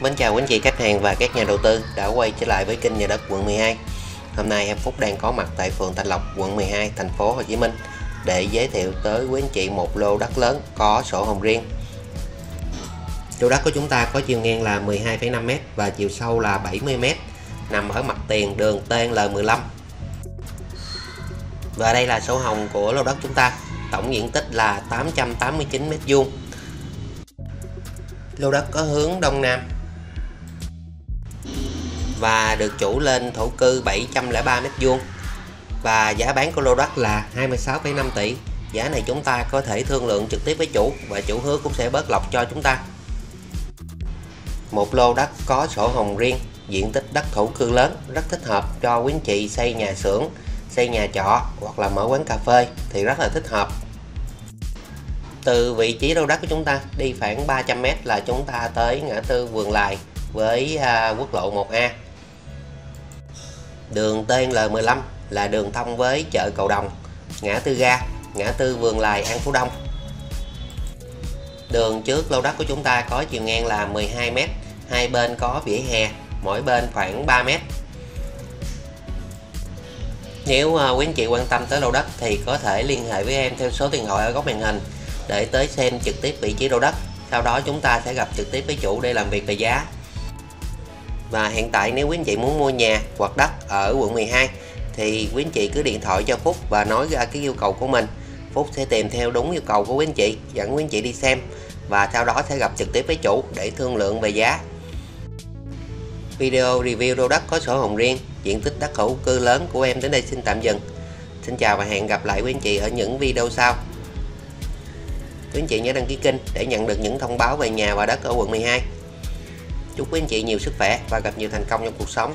Mến chào quý anh chị khách hàng và các nhà đầu tư đã quay trở lại với kênh nhà đất quận 12. Hôm nay em Phúc đang có mặt tại phường Thanh Lộc, quận 12, thành phố Hồ Chí Minh để giới thiệu tới quý anh chị một lô đất lớn có sổ hồng riêng. Lô đất của chúng ta có chiều ngang là 12,5m và chiều sâu là 70m, nằm ở mặt tiền đường TNL15. Và đây là sổ hồng của lô đất chúng ta, tổng diện tích là 889m2. Lô đất có hướng đông nam và được chủ lên thổ cư 703 m2 và giá bán của lô đất là 26,5 tỷ. Giá này chúng ta có thể thương lượng trực tiếp với chủ và chủ hứa cũng sẽ bớt lọc cho chúng ta. Một lô đất có sổ hồng riêng diện tích đất thổ cư lớn rất thích hợp cho quý anh chị xây nhà xưởng xây nhà trọ hoặc là mở quán cà phê thì rất là thích hợp. Từ vị trí lô đất của chúng ta đi khoảng 300m là chúng ta tới ngã tư vườn lài với à, quốc lộ 1A Đường TN15 là đường thông với chợ Cầu Đồng, ngã tư ga, ngã tư Vườn Lài An Phú Đông. Đường trước lô đất của chúng ta có chiều ngang là 12m, hai bên có vỉa hè, mỗi bên khoảng 3m. Nếu à, quý anh chị quan tâm tới lô đất thì có thể liên hệ với em theo số điện thoại ở góc màn hình để tới xem trực tiếp vị trí lô đất. Sau đó chúng ta sẽ gặp trực tiếp với chủ để làm việc về giá và hiện tại nếu quý anh chị muốn mua nhà hoặc đất ở quận 12 thì quý anh chị cứ điện thoại cho Phúc và nói ra cái yêu cầu của mình. Phúc sẽ tìm theo đúng yêu cầu của quý anh chị, dẫn quý anh chị đi xem và sau đó sẽ gặp trực tiếp với chủ để thương lượng về giá. Video review lô đất có sổ hồng riêng, diện tích đất hữu cư lớn của em đến đây xin tạm dừng. Xin chào và hẹn gặp lại quý anh chị ở những video sau. Quý anh chị nhớ đăng ký kênh để nhận được những thông báo về nhà và đất ở quận 12 Chúc quý anh chị nhiều sức khỏe và gặp nhiều thành công trong cuộc sống.